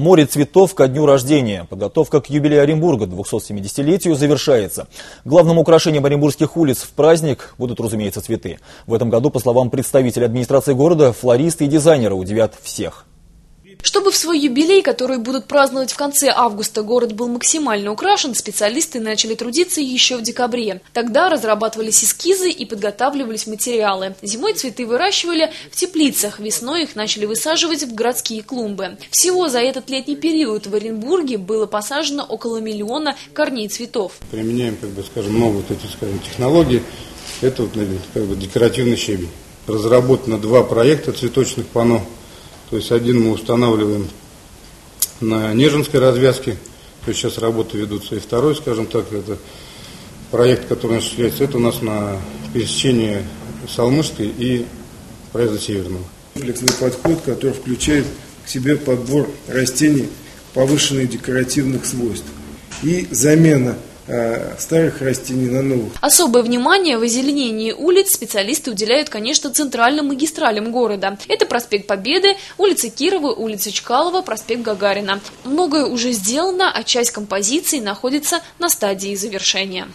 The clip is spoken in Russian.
море цветов ко дню рождения. Подготовка к юбилею Оренбурга 270-летию завершается. Главным украшением оренбургских улиц в праздник будут, разумеется, цветы. В этом году, по словам представителей администрации города, флористы и дизайнеры удивят всех. Чтобы в свой юбилей, который будут праздновать в конце августа, город был максимально украшен, специалисты начали трудиться еще в декабре. Тогда разрабатывались эскизы и подготавливались материалы. Зимой цветы выращивали в теплицах, весной их начали высаживать в городские клумбы. Всего за этот летний период в Оренбурге было посажено около миллиона корней цветов. Применяем, как бы, скажем, новые вот эти, скажем, технологии. Это вот, как бы, декоративный щебень. Разработано два проекта цветочных панно то есть один мы устанавливаем на Нежинской развязке, то есть сейчас работы ведутся. И второй, скажем так, это проект, который осуществляется, это у нас на пересечении Салмышской и проезда Северного. Комплексный подход, который включает к себе подбор растений повышенных декоративных свойств и замена старых растений на новых. Особое внимание в озеленении улиц специалисты уделяют, конечно, центральным магистралям города. Это проспект Победы, улица Кирова, улица Чкалова, проспект Гагарина. Многое уже сделано, а часть композиции находится на стадии завершения.